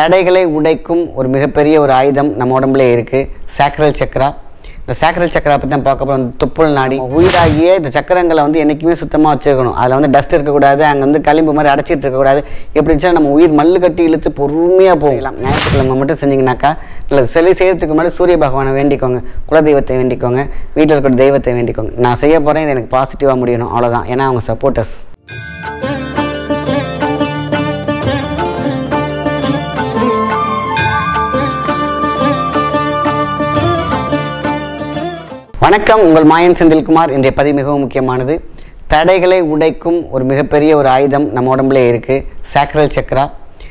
தடைகளை உடைக்கும் ஒரு மிகப்பெரிய ஒரு ஆயுதம் நம்ம உடம்புல இருக்குது சாக்ரல் சக்கரா இந்த சாக்ரல் சக்கரா பற்றி தான் பார்க்க போகிறோம் தொப்புள் நாடி. உயிராகிய இந்த சக்கரங்களை வந்து என்றைக்குமே சுத்தமாக வச்சுருக்கணும். அதில் வந்து டஸ்ட் இருக்கக்கூடாது. அங்கே வந்து களிம்பு மாதிரி அடைச்சிட்டு இருக்கக்கூடாது. எப்படி இருந்துச்சா நம்ம உயிர் மல்லு கட்டி இழுத்து பொறுமையாக போகலாம் ஞாயிற்றுக்கிழமை மட்டும் செஞ்சிங்கனாக்கா இல்லை சிலை செய்கிறதுக்கு முன்னாடி சூரிய பகவானை வேண்டிக்கோங்க. குலதெய்வத்தை வேண்டிக்கோங்க. வீட்டில் இருக்கிற தெய்வத்தை வேண்டிக்கோங்க. நான் செய்ய போகிறேன் இது எனக்கு பாசிட்டிவாக முடியணும். அவ்வளோதான் ஏன்னா அவங்க சப்போர்ட்டர்ஸ் வணக்கம் உங்கள் மாயன் செந்தில்குமார். இன்றைய பதிவு மிகவும் முக்கியமானது. தடைகளை உடைக்கும் ஒரு மிகப்பெரிய ஒரு ஆயுதம் நம்ம உடம்புல இருக்குது சாக்ரல் சக்கரா.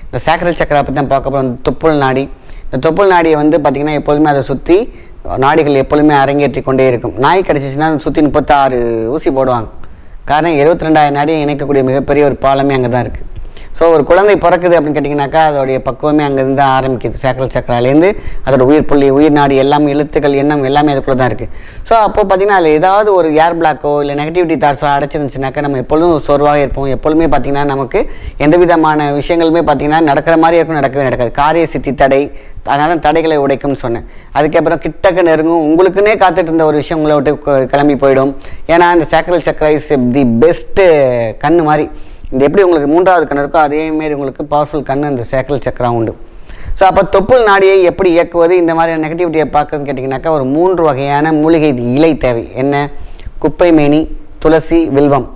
இந்த சாக்ரல் சக்கரா பற்றி தான் பார்க்க போகிறோம் தொப்புள் நாடி. இந்த தொப்புள் நாடியை வந்து பார்த்திங்கன்னா எப்பொழுதுமே அதை சுற்றி நாடிகள் எப்பொழுதுமே அரங்கேற்றி கொண்டே இருக்கும். நாய் கடிச்சிச்சுன்னா சுற்றி முப்பத்தாறு ஊசி போடுவாங்க. காரணம் இருபத்தி ரெண்டாயிரம் நாடியை இணைக்கக்கூடிய மிகப்பெரிய ஒரு பாலமே அங்கே தான் இருக்குது ஸோ ஒரு குழந்தை பிறக்குது அப்படின்னு கேட்டிங்கனாக்கா அதோடைய பக்குவமே அங்கேருந்து தான் ஆரம்பிக்குது. சேக்கல் சக்கராலேருந்து அதோட உயிர் புள்ளி உயிர் நாடி எல்லாம் எழுத்துக்கள் எண்ணம் எல்லாமே அதுக்குள்ளே தான் இருக்குது ஸோ அப்போ பார்த்திங்கன்னா அதில் ஏதாவது ஒரு ஏர் பிளாக்கோ இல்லை நெகட்டிவிட்டி தாட்ஸோ அடைச்சிருந்துச்சுனாக்கா நம்ம எப்பொழுதும் சோர்வாக இருப்போம். எப்பொழுதுமே பார்த்திங்கன்னா நமக்கு எந்த விதமான விஷயங்களுமே பார்த்திங்கன்னா நடக்கிற மாதிரி இருக்கும் நடக்கவே நடக்காது. காரிய சித்தி தடை அதனால தான் தடைகளை உடைக்கும்னு சொன்னேன். அதுக்கப்புறம் கிட்டக்க நெருங்கும் உங்களுக்குன்னே காத்துட்டு இருந்த ஒரு விஷயம் உங்களை விட்டு கிளம்பி போயிடும். ஏன்னா இந்த சேக்கரல் சக்கரை இஸ் தி பெஸ்ட்டு கண் மாதிரி. இந்த எப்படி உங்களுக்கு மூன்றாவது கண் இருக்கோ அதேமாரி உங்களுக்கு பவர்ஃபுல் கண் அந்த சேக்கல் சக்கரா உண்டு. ஸோ அப்போ தொப்புள் நாடியை எப்படி இயக்குவது? இந்த மாதிரியான நெகட்டிவிட்டியை பார்க்குறதுன்னு கேட்டிங்கனாக்கா ஒரு மூன்று வகையான மூலிகை இலை தேவை. என்ன? குப்பை மேனி துளசி வில்வம்.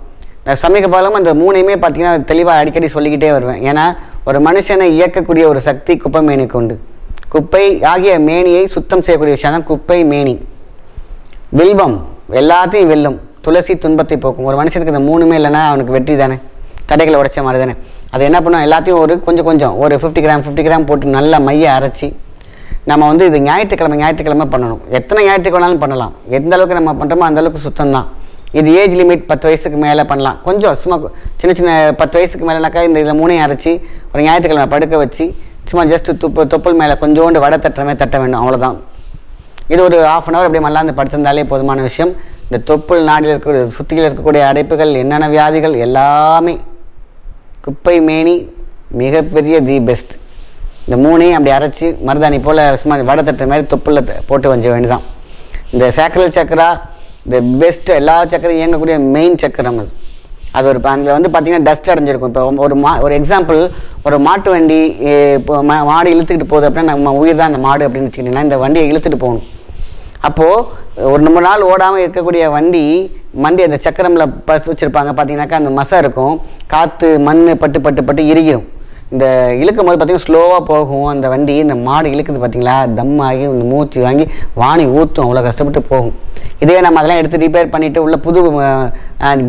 நான் சமீப காலம் அந்த மூணையுமே பார்த்தீங்கன்னா தெளிவாக அடிக்கடி சொல்லிக்கிட்டே வருவேன். ஏன்னா ஒரு மனுஷனை இயக்கக்கூடிய ஒரு சக்தி குப்பை மேனிக்கு உண்டு. குப்பை ஆகிய மேனியை சுத்தம் செய்யக்கூடிய விஷயம் தான் குப்பை மேனி. வில்வம் எல்லாத்தையும் வெல்லும். துளசி துன்பத்தை போக்கும். ஒரு மனுஷனுக்கு இந்த மூணுமே இல்லைன்னா அவனுக்கு வெற்றி தானே? தடைகளை உடைச்ச மாதிரி தானே. அது என்ன பண்ணோம்? எல்லாத்தையும் ஒரு கொஞ்சம் கொஞ்சம் ஒரு ஃபிஃப்டி கிராம் ஃபிஃப்டி கிராம் போட்டு நல்லா மைய அரைச்சி நம்ம வந்து இது ஞாயிற்றுக்கிழமை ஞாயிற்றுக்கிழமை பண்ணணும். எத்தனை ஞாயிற்றுக்கு பண்ணலாம். எந்த அளவுக்கு நம்ம பண்ணுறோமோ அந்த அளவுக்கு சுத்தம் தான். இது ஏஜ் லிமிட் பத்து வயசுக்கு மேலே பண்ணலாம். கொஞ்சம் சும்மா சின்ன சின்ன பத்து வயசுக்கு மேலேனாக்கா இந்த இதில் மூணையும் அரைச்சி ஒரு ஞாயிற்றுக்கிழமை படுக்க வச்சு சும்மா ஜஸ்ட் துப்பு தொப்புள் மேலே கொஞ்சோண்டு வடை தட்டுறமே தட்ட வேண்டும். அவ்வளோதான் இது ஒரு ஆஃப் அன் ஹவர் அப்படியே மல்லாந்து படுத்திருந்தாலே போதுமான விஷயம். இந்த தொப்புள் நாடியில் இருக்கக்கூடிய சுற்றியில் இருக்கக்கூடிய அடைப்புகள் என்னென்ன வியாதிகள் எல்லாமே குப்பை மேனி மிகப்பெரிய தி பெஸ்ட் இந்த மூணையும் அப்படி அரைச்சி மருதாணி போல் சும்மா வடை மாதிரி தொப்புளில் போட்டு வஞ்ச வேண்டியதான் இந்த சேக்கரல் சக்கரா இந்த பெஸ்ட் எல்லா சக்கரையும் இயங்கக்கூடிய மெயின் சக்கரம் அது. அது ஒரு அதில் வந்து பார்த்திங்கன்னா டஸ்ட் அடைஞ்சிருக்கும். இப்போ ஒரு மா ஒரு எக்ஸாம்பிள் ஒரு மாட்டு வண்டி இப்போ மா- மாடு இழுத்துக்கிட்டு போகுது அப்படின்னா நம்ம உயிர் தான் அந்த மாடு அப்படின்னு வச்சுக்கிட்டிங்கன்னா இந்த வண்டியை இழுத்துட்டு போகணும். அப்போது ஒரு ரொம்ப நாள் ஓடாமல் இருக்கக்கூடிய வண்டி வண்டி அந்த சக்கரமில் பஸ் வச்சுருப்பாங்க பார்த்தீங்கன்னாக்கா அந்த மசை இருக்கும். காற்று மண் பட்டு பட்டு பட்டு இறுகிடும் இந்த இழுக்கும் போது பார்த்தீங்கன்னா ஸ்லோவாக போகும். அந்த வண்டி இந்த மாடு இழுக்குது பார்த்தீங்களா தம் ஆகி இந்த மூச்சு வாங்கி வாணி ஊற்றும் அவ்வளோ கஷ்டப்பட்டு போகும். இதே நம்ம அதெல்லாம் எடுத்து ரிப்பேர் பண்ணிவிட்டு உள்ள புது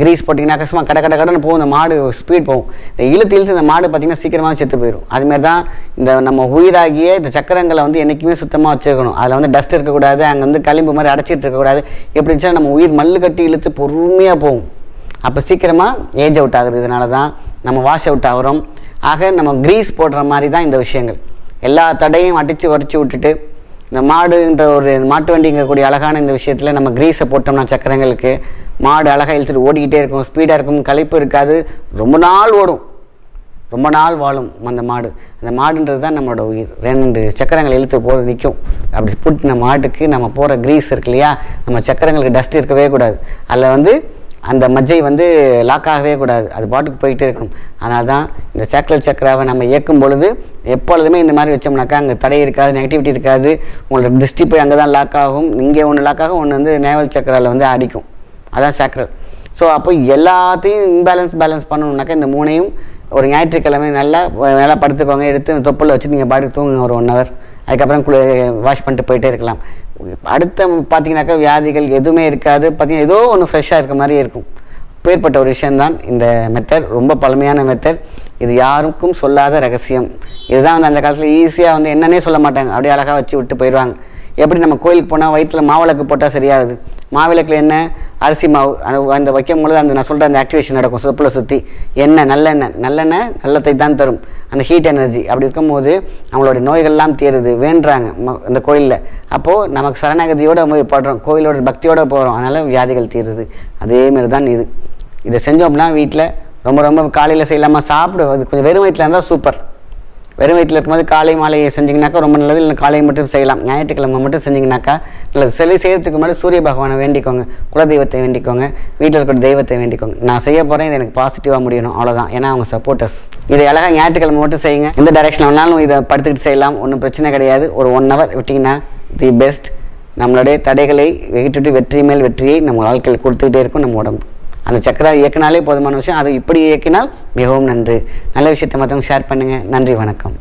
கிரீஸ் போட்டிங்கன்னா கஷ்டமாக கடை கடை கடைன்னு போகும். இந்த மாடு ஸ்பீட் போகும். இந்த இழுத்து இழுத்து இந்த மாடு பார்த்தீங்கன்னா சீக்கிரமாக செத்து போயிடும் அதுமாரி தான் இந்த நம்ம உயிராகிய இந்த சக்கரங்களை வந்து என்றைக்குமே சுத்தமாக வச்சுருக்கணும். அதில் வந்து டஸ்ட் இருக்கக்கூடாது. அங்கே வந்து களிம்பு மாதிரி அடைச்சிட்டு இருக்கக்கூடாது. எப்படி இருந்துச்சுன்னா நம்ம உயிர் மல்லு கட்டி இழுத்து பொறுமையாக போகும். அப்போ சீக்கிரமாக ஏஜ் அவுட் ஆகுது. இதனால தான் நம்ம வாஷ் அவுட் ஆகிறோம். ஆக நம்ம கிரீஸ் போடுற மாதிரி தான் இந்த விஷயங்கள். எல்லா தடையும் அடித்து உடச்சி விட்டுட்டு இந்த மாடுன்ற ஒரு மாட்டு வண்டிங்கக்கூடிய அழகான இந்த விஷயத்தில் நம்ம கிரீஸை போட்டோம்னா சக்கரங்களுக்கு மாடு அழகாக இழுத்துட்டு ஓடிக்கிட்டே இருக்கும் ஸ்பீடாக இருக்கும் களைப்பு இருக்காது ரொம்ப நாள் ஓடும். ரொம்ப நாள் வாழும் அந்த மாடு. அந்த மாடுன்றது தான் நம்மளோட உயிர். ரெண்டு சக்கரங்கள் இழுத்து போகிறது நிற்கும் அப்படி புட்டின மாட்டுக்கு நம்ம போகிற கிரீஸ் இருக்கு இல்லையா நம்ம சக்கரங்களுக்கு டஸ்ட் இருக்கவே கூடாது. அதில் வந்து அந்த மஜ்ஜை வந்து லாக் ஆகவே கூடாது. அது பாட்டுக்கு போயிட்டே இருக்கணும். அதனால தான் இந்த சேக்கல் சக்கராவை நம்ம இயக்கும் பொழுது எப்பொழுதுமே இந்த மாதிரி வச்சோம்னாக்கா அங்கே தடை இருக்காது நெகட்டிவிட்டி இருக்காது. உங்களோட திருஷ்டி போய் அங்கே தான் லாக் ஆகும். இங்கே ஒன்று லாக் ஆகும் ஒன்று வந்து நேவல் சக்கராவில் வந்து அடிக்கும். அதான் சேக்கரல் ஸோ அப்போ எல்லாத்தையும் இன்பேலன்ஸ் பேலன்ஸ் பண்ணணுன்னாக்கா இந்த மூணையும் ஒரு ஞாயிற்றுக்கிழமை நல்லா நல்லா படுத்துக்கோங்க. எடுத்து தொப்பில் வச்சு நீங்கள் பாட்டுக்கு தூங்குங்க ஒரு ஒன் ஹவர் அதுக்கப்புறம் குளி வாஷ் பண்ணிட்டு போயிட்டே இருக்கலாம். அடுத்த பார்த்தீங்கன்னாக்கா வியாதிகள் எதுவுமே இருக்காது. பார்த்தீங்கன்னா ஏதோ ஒன்று ஃப்ரெஷ்ஷாக இருக்க மாதிரி இருக்கும். பேர்பட்ட ஒரு விஷயந்தான் இந்த மெத்தட் ரொம்ப பழமையான மெத்தட் இது யாருக்கும் சொல்லாத ரகசியம். இதுதான் வந்து அந்த காலத்தில் ஈஸியாக வந்து என்னன்னே சொல்ல மாட்டாங்க. அப்படியே அழகாக வச்சு விட்டு போயிடுவாங்க. எப்படி நம்ம கோயிலுக்கு போனால் வயிற்றுல மாவிளக்கு போட்டால் சரியாகுது? மாவிளக்கில் என்ன? அரிசி மாவு. அந்த அந்த வைக்கும் பொழுது அந்த நான் சொல்கிற அந்த ஆக்டிவேஷன் நடக்கும். சுப்பில் சுற்றி எண்ணெய் நல்லெண்ணெய். நல்லெண்ணெய் நல்லத்தை தான் தரும். அந்த ஹீட் எனர்ஜி அப்படி இருக்கும்போது அவங்களுடைய நோய்கள்லாம் தீருது. வேண்டுறாங்க. ம- அந்த கோயிலில். அப்போது நமக்கு சரணாகதியோடு போய் படுறோம் கோயிலோட பக்தியோடு போகிறோம் அதனால் வியாதிகள் தீருது. அதேமாரி தான் இது. இதை செஞ்சோம்னா வீட்டில் ரொம்ப ரொம்ப காலையில் செய்யலாமா? சாப்பிடுவது கொஞ்சம் வெறும் வயிற்றில் இருந்தால் சூப்பர். வெறும் வயிற்றில் இருக்கும்போது காலை மாலையை செஞ்சிங்கனாக்கா ரொம்ப நல்லது இல்லை காலை மட்டும் செய்யலாம். ஞாயிற்றுக்கிழமை மட்டும் செஞ்சிங்கனாக்கா நல்லது. சிலை செய்கிறதுக்கு முன்னாடி சூரிய பகவானை வேண்டிக்கோங்க. குலதெய்வத்தை வேண்டிக்கோங்க. வீட்டில் இருக்கிற தெய்வத்தை வேண்டிக்கோங்க. நான் செய்ய போகிறேன் இது எனக்கு பாசிட்டிவாக முடியணும். அவ்வளோதான் ஏன்னா அவங்க சப்போர்ட்டர்ஸ் இதை அழகாக ஞாயிற்றுக்கிழமை மட்டும் செய்யுங்க. எந்த டைரக்ஷன் வேணாலும் இதை படுத்துக்கிட்டு செய்யலாம். ஒன்றும் பிரச்சனை கிடையாது. ஒரு ஒன் ஹவர் விட்டிங்கன்னா தி பெஸ்ட் நம்மளுடைய தடைகளை வெகிட்டு வெற்றி மேல் வெற்றியை நம்ம வாழ்க்கையில் கொடுத்துக்கிட்டே இருக்கும். நம்ம உடம்பு. அந்த சக்கரா இயக்கினாலே போதுமான விஷயம். அதை இப்படி இயக்கினால் மிகவும் நன்று. நல்ல விஷயத்தை மற்றவங்க ஷேர் பண்ணுங்கள் நன்றி வணக்கம்.